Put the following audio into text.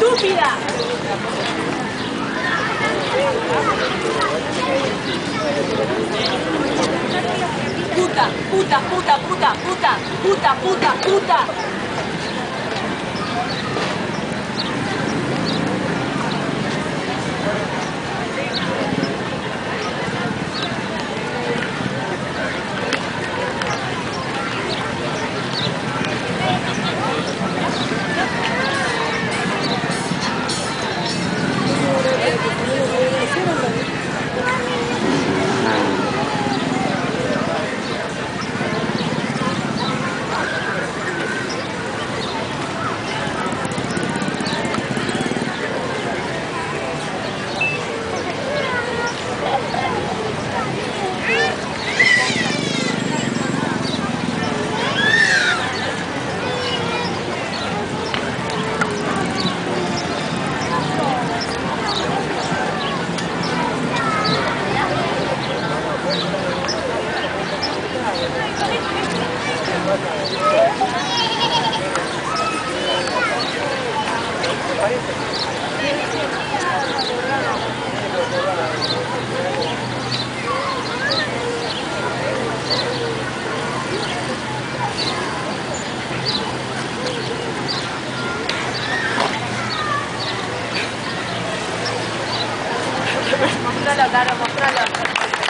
¡Estúpida! Puta, puta, puta, puta, puta, puta, puta, puta. Mostralo, Caro, mostralo.